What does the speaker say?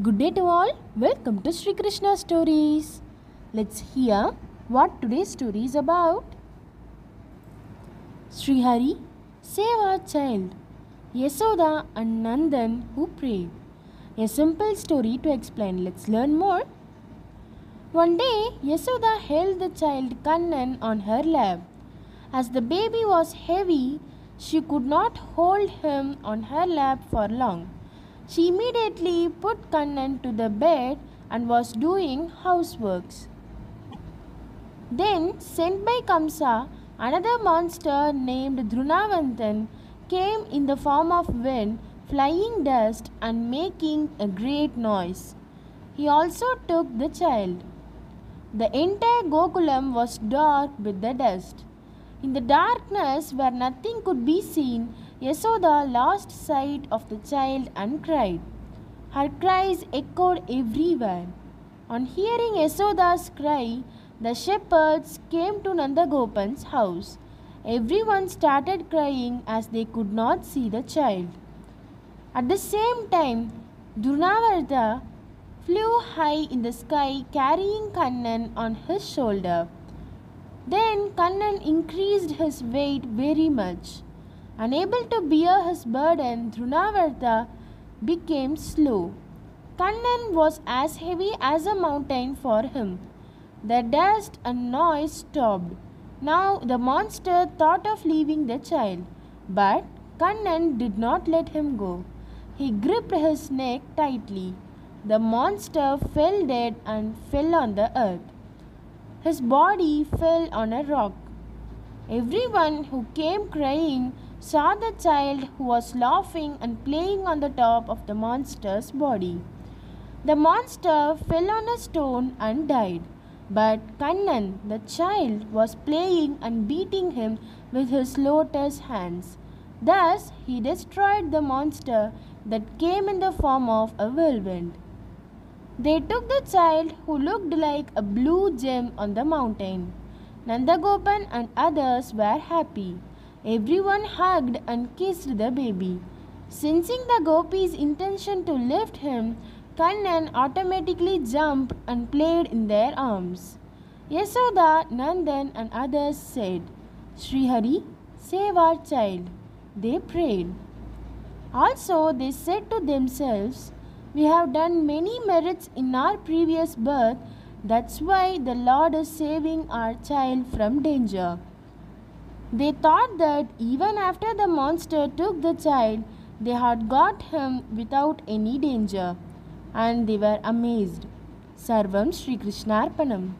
Good day to all. Welcome to Sri Krishna Stories. Let's hear what today's story is about. Sri Hari, save our child. Yasoda and Nandan who prayed. A simple story to explain. Let's learn more. One day, Yasoda held the child Kannan on her lap. As the baby was heavy, she could not hold him on her lap for long. She immediately put Kannan to the bed and was doing houseworks. Then, sent by Kamsa, another monster named Drunavantan came in the form of wind, flying dust, and making a great noise. He also took the child. The entire Gokulam was dark with the dust. In the darkness, where nothing could be seen, Yasoda lost sight of the child and cried. Her cries echoed everywhere. On hearing Yasoda's cry, the shepherds came to Nandagopan's house. Everyone started crying as they could not see the child. At the same time, Drunavartha flew high in the sky carrying Kannan on his shoulder. Then Kannan increased his weight very much. Unable to bear his burden, Drunavartha became slow. Kannan was as heavy as a mountain for him. The dust and noise stopped. Now the monster thought of leaving the child, but Kannan did not let him go. He gripped his neck tightly. The monster fell dead and fell on the earth. His body fell on a rock. Everyone who came crying saw the child who was laughing and playing on the top of the monster's body. The monster fell on a stone and died. But Kannan, the child, was playing and beating him with his lotus hands. Thus, he destroyed the monster that came in the form of a whirlwind. They took the child who looked like a blue gem on the mountain. Nandagopan and others were happy. Everyone hugged and kissed the baby. Sensing the gopis' intention to lift him, Kannan automatically jumped and played in their arms. Yasoda, Nandan, and others said, Sri Hari, save our child. They prayed. Also, they said to themselves, We have done many merits in our previous birth, that's why the Lord is saving our child from danger. They thought that even after the monster took the child, they had got him without any danger, and they were amazed. Sarvam Sri Krishnarpanam.